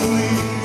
sweet.